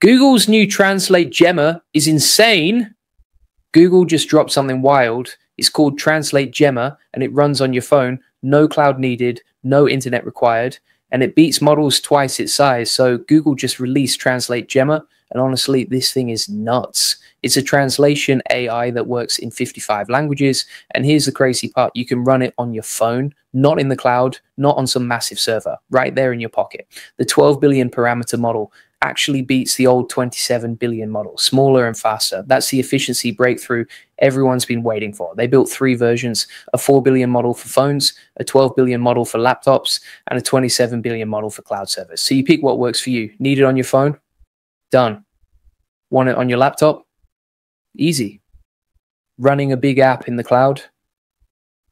Google's new Translate Gemma is insane. Google just dropped something wild. It's called Translate Gemma and it runs on your phone. No cloud needed, no internet required, and it beats models twice its size. So Google just released Translate Gemma. And honestly, this thing is nuts. It's a translation AI that works in 55 languages. And here's the crazy part you can run it on your phone, not in the cloud, not on some massive server, right there in your pocket. The 12 billion parameter model actually beats the old 27 billion model, smaller and faster. That's the efficiency breakthrough everyone's been waiting for. They built three versions a 4 billion model for phones, a 12 billion model for laptops, and a 27 billion model for cloud servers. So you pick what works for you. Need it on your phone? Done. Want it on your laptop? Easy. Running a big app in the cloud?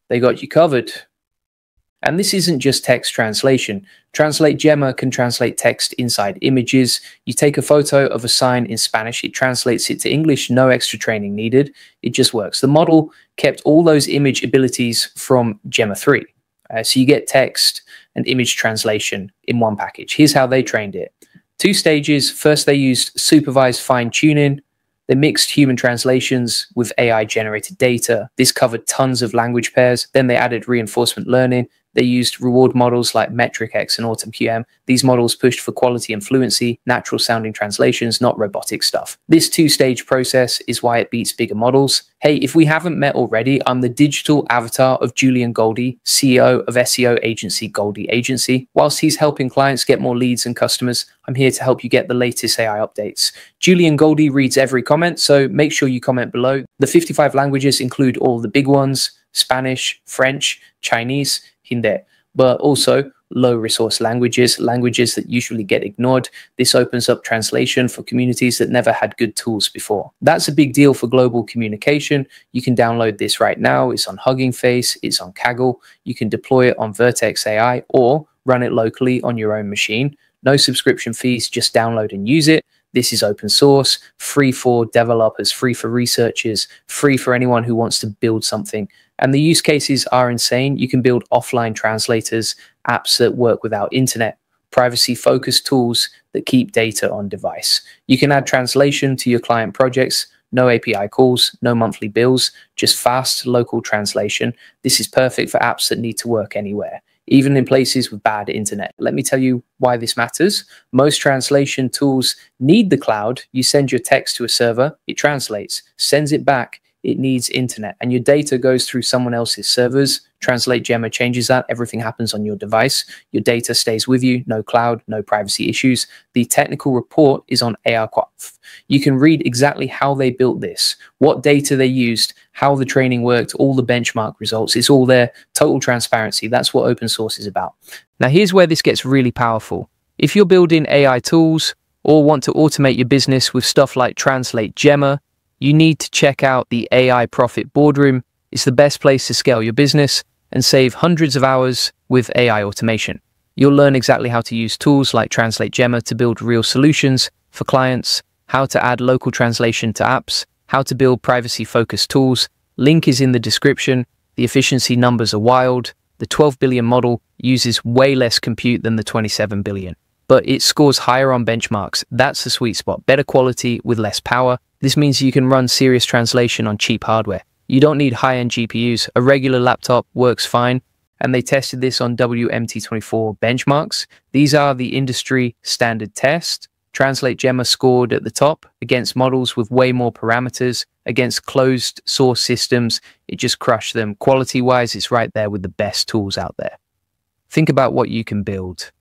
They got you covered. And this isn't just text translation. Translate Gemma can translate text inside images. You take a photo of a sign in Spanish, it translates it to English, no extra training needed. It just works. The model kept all those image abilities from Gemma 3. Uh, so you get text and image translation in one package. Here's how they trained it. Two stages. First, they used supervised fine tuning. They mixed human translations with AI generated data. This covered tons of language pairs. Then they added reinforcement learning they used reward models like MetricX and AutoMQM. These models pushed for quality and fluency, natural sounding translations, not robotic stuff. This two stage process is why it beats bigger models. Hey, if we haven't met already, I'm the digital avatar of Julian Goldie, CEO of SEO agency Goldie Agency. Whilst he's helping clients get more leads and customers, I'm here to help you get the latest AI updates. Julian Goldie reads every comment, so make sure you comment below. The 55 languages include all the big ones Spanish, French, Chinese, Hindi, but also low resource languages, languages that usually get ignored. This opens up translation for communities that never had good tools before. That's a big deal for global communication. You can download this right now. It's on Hugging Face, it's on Kaggle. You can deploy it on Vertex AI or run it locally on your own machine. No subscription fees, just download and use it. This is open source, free for developers, free for researchers, free for anyone who wants to build something. And the use cases are insane. You can build offline translators, apps that work without internet, privacy focused tools that keep data on device. You can add translation to your client projects. No API calls, no monthly bills, just fast local translation. This is perfect for apps that need to work anywhere even in places with bad internet. Let me tell you why this matters. Most translation tools need the cloud. You send your text to a server, it translates, sends it back, it needs internet, and your data goes through someone else's servers. Translate Gemma changes that. Everything happens on your device. Your data stays with you. No cloud, no privacy issues. The technical report is on arXiv. You can read exactly how they built this, what data they used, how the training worked, all the benchmark results. It's all there. Total transparency. That's what open source is about. Now, here's where this gets really powerful. If you're building AI tools or want to automate your business with stuff like Translate Gemma, you need to check out the AI Profit Boardroom. It's the best place to scale your business and save hundreds of hours with AI automation. You'll learn exactly how to use tools like Translate Gemma to build real solutions for clients, how to add local translation to apps, how to build privacy-focused tools. Link is in the description. The efficiency numbers are wild. The 12 billion model uses way less compute than the 27 billion, but it scores higher on benchmarks. That's the sweet spot. Better quality with less power, this means you can run serious translation on cheap hardware. You don't need high-end GPUs. A regular laptop works fine, and they tested this on WMT24 benchmarks. These are the industry standard test. Translate Gemma scored at the top against models with way more parameters. Against closed source systems, it just crushed them. Quality-wise, it's right there with the best tools out there. Think about what you can build.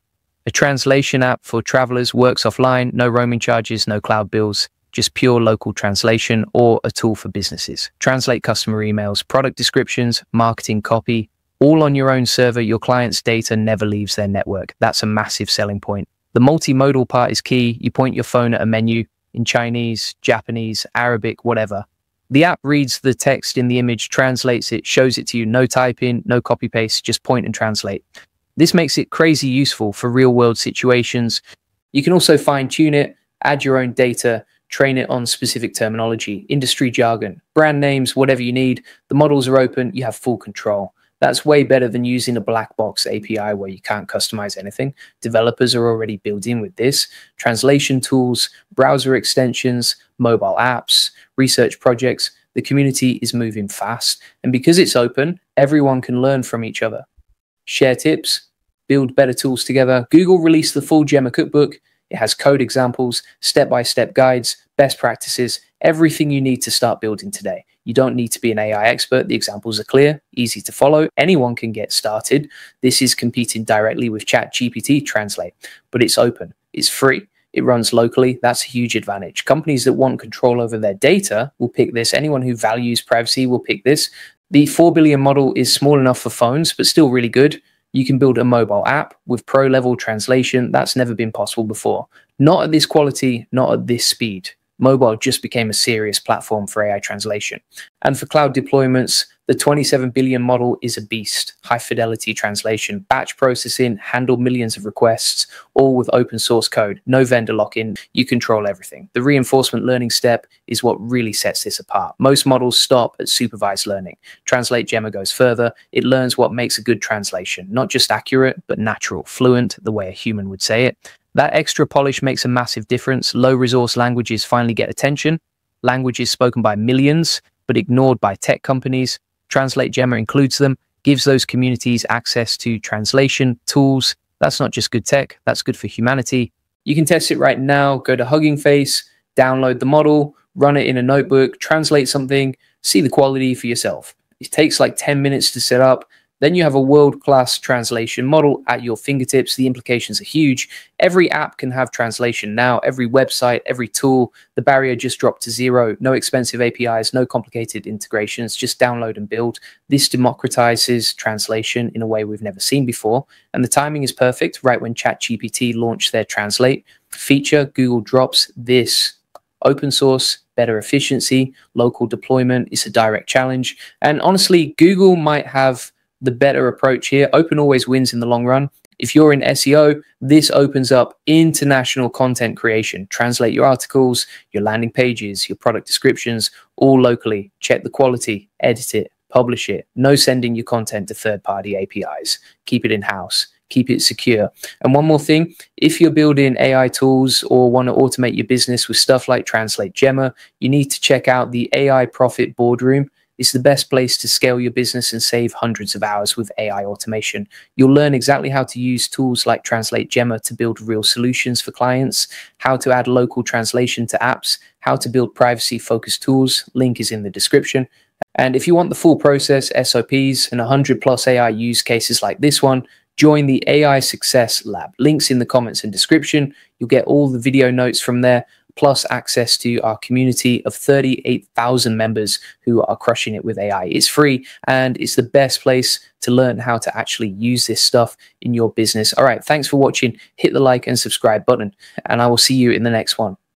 A translation app for travelers works offline, no roaming charges, no cloud bills just pure local translation, or a tool for businesses. Translate customer emails, product descriptions, marketing copy, all on your own server. Your client's data never leaves their network. That's a massive selling point. The multimodal part is key. You point your phone at a menu in Chinese, Japanese, Arabic, whatever. The app reads the text in the image, translates it, shows it to you. No typing, no copy paste, just point and translate. This makes it crazy useful for real world situations. You can also fine tune it, add your own data, train it on specific terminology, industry jargon, brand names, whatever you need. The models are open, you have full control. That's way better than using a black box API where you can't customize anything. Developers are already building with this. Translation tools, browser extensions, mobile apps, research projects. The community is moving fast. And because it's open, everyone can learn from each other. Share tips, build better tools together. Google released the full Gemma cookbook. It has code examples, step by step guides, best practices, everything you need to start building today. You don't need to be an AI expert. The examples are clear, easy to follow. Anyone can get started. This is competing directly with ChatGPT Translate, but it's open, it's free. It runs locally. That's a huge advantage. Companies that want control over their data will pick this. Anyone who values privacy will pick this. The 4 billion model is small enough for phones, but still really good. You can build a mobile app with pro level translation. That's never been possible before. Not at this quality, not at this speed mobile just became a serious platform for AI translation. And for cloud deployments, the 27 billion model is a beast. High fidelity translation, batch processing, handle millions of requests, all with open source code, no vendor lock in. You control everything. The reinforcement learning step is what really sets this apart. Most models stop at supervised learning. Translate Gemma goes further. It learns what makes a good translation, not just accurate, but natural, fluent, the way a human would say it. That extra polish makes a massive difference. Low resource languages finally get attention. Languages spoken by millions, but ignored by tech companies. Translate Gemma includes them, gives those communities access to translation tools. That's not just good tech, that's good for humanity. You can test it right now. Go to Hugging Face, download the model, run it in a notebook, translate something, see the quality for yourself. It takes like 10 minutes to set up. Then you have a world class translation model at your fingertips. The implications are huge. Every app can have translation now, every website, every tool. The barrier just dropped to zero. No expensive APIs, no complicated integrations, just download and build. This democratizes translation in a way we've never seen before. And the timing is perfect. Right when ChatGPT launched their translate feature, Google drops this open source better efficiency, local deployment is a direct challenge. And honestly, Google might have the better approach here. Open always wins in the long run. If you're in SEO, this opens up international content creation. Translate your articles, your landing pages, your product descriptions, all locally. Check the quality, edit it, publish it. No sending your content to third party APIs. Keep it in house keep it secure. And one more thing, if you're building AI tools or want to automate your business with stuff like Translate Gemma, you need to check out the AI Profit Boardroom. It's the best place to scale your business and save hundreds of hours with AI automation. You'll learn exactly how to use tools like Translate Gemma to build real solutions for clients, how to add local translation to apps, how to build privacy focused tools. Link is in the description. And if you want the full process, SOPs, and 100 plus AI use cases like this one, join the AI Success Lab. Links in the comments and description. You'll get all the video notes from there plus access to our community of 38,000 members who are crushing it with AI. It's free and it's the best place to learn how to actually use this stuff in your business. All right, thanks for watching. Hit the like and subscribe button, and I will see you in the next one.